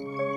you